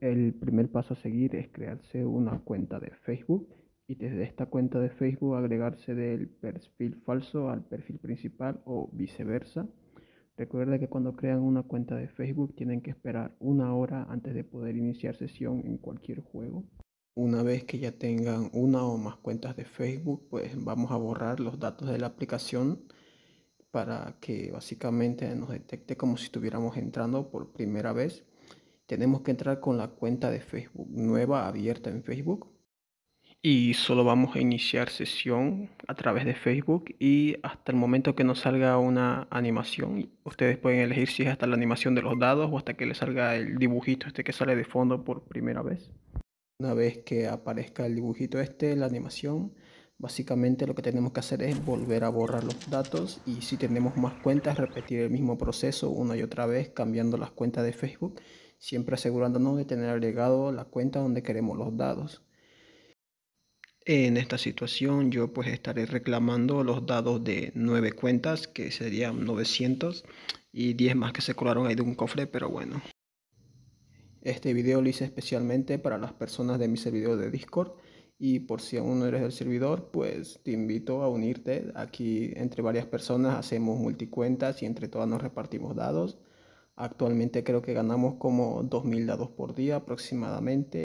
El primer paso a seguir es crearse una cuenta de Facebook y desde esta cuenta de Facebook agregarse del perfil falso al perfil principal o viceversa. Recuerda que cuando crean una cuenta de Facebook tienen que esperar una hora antes de poder iniciar sesión en cualquier juego. Una vez que ya tengan una o más cuentas de Facebook, pues vamos a borrar los datos de la aplicación para que básicamente nos detecte como si estuviéramos entrando por primera vez. Tenemos que entrar con la cuenta de Facebook nueva abierta en Facebook y solo vamos a iniciar sesión a través de Facebook y hasta el momento que nos salga una animación, ustedes pueden elegir si es hasta la animación de los dados o hasta que les salga el dibujito este que sale de fondo por primera vez. Una vez que aparezca el dibujito este, la animación, básicamente lo que tenemos que hacer es volver a borrar los datos y si tenemos más cuentas, repetir el mismo proceso una y otra vez cambiando las cuentas de Facebook, siempre asegurándonos de tener agregado la cuenta donde queremos los dados. En esta situación yo pues estaré reclamando los dados de 9 cuentas que serían 900 y 10 más que se colaron ahí de un cofre, pero bueno. Este video lo hice especialmente para las personas de mi servidor de Discord y por si aún no eres del servidor, pues te invito a unirte. Aquí entre varias personas hacemos multicuentas y entre todas nos repartimos dados. Actualmente creo que ganamos como 2000 dados por día aproximadamente.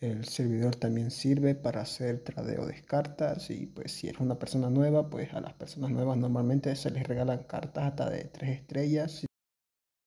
El servidor también sirve para hacer tradeo de cartas y pues si eres una persona nueva, pues a las personas nuevas normalmente se les regalan cartas hasta de 3 estrellas